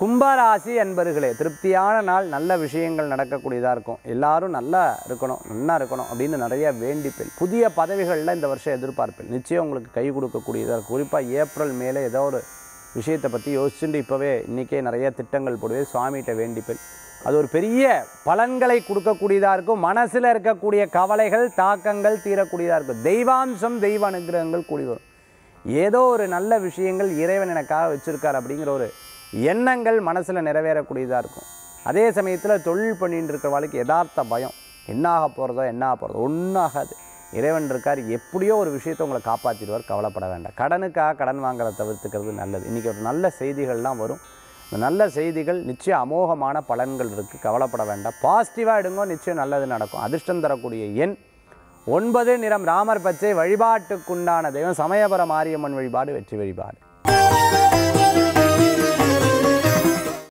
கும்பராசி அன்பர்களே திருப்தியான நாள் நல்ல விஷயங்கள் நடக்கக்கூடியதாக இருக்கும். எல்லாரும் நல்லா இருக்கணும் நல்லா இருக்கணும் அப்படின்னு நிறைய வேண்டிப்பேன். புதிய பதவிகளில் இந்த வருஷம் எதிர்பார்ப்பேன். நிச்சயம் உங்களுக்கு கை கொடுக்கக்கூடியதாக இருக்கும். குறிப்பாக ஏப்ரல் மேலே ஏதோ ஒரு விஷயத்தை பற்றி யோசிச்சுட்டு இப்போவே இன்றைக்கே நிறைய திட்டங்கள் போடுவே சுவாமிகிட்ட வேண்டிப்பேன். அது ஒரு பெரிய பலன்களை கொடுக்கக்கூடியதாக இருக்கும். மனசில் இருக்கக்கூடிய கவலைகள் தாக்கங்கள் தீரக்கூடியதாக இருக்கும். தெய்வாம்சம் தெய்வ அனுகிரகங்கள் கூடி வரும். ஏதோ ஒரு நல்ல விஷயங்கள் இறைவன் எனக்காக வச்சுருக்கார் அப்படிங்கிற ஒரு எண்ணங்கள் மனசில் நிறைவேறக்கூடியதாக இருக்கும். அதே சமயத்தில் தொழில் பண்ணிட்டு வாழ்க்கை யதார்த்த பயம். என்னாக போகிறதோ என்ன ஆக போகிறதோ ஒன்றும் ஆகாது. இறைவன் இருக்கார் எப்படியோ ஒரு விஷயத்தை உங்களை காப்பாற்றிடுவார் கவலைப்பட வேண்டாம். கடனுக்காக கடன் வாங்குறத தவிர்த்துக்கிறது நல்லது. இன்றைக்கி ஒரு நல்ல செய்திகள்லாம் வரும். இந்த நல்ல செய்திகள் நிச்சயம் அமோகமான பலன்கள் இருக்குது கவலைப்பட வேண்டாம். பாசிட்டிவாக எடுங்கோ நிச்சயம் நல்லது நடக்கும். அதிர்ஷ்டம் தரக்கூடிய எண் ஒன்பது நிறம் ராமர் பச்சை வழிபாட்டுக்குண்டான தெய்வம் சமயபுரம் மாரியம்மன் வழிபாடு வெற்றி வழிபாடு.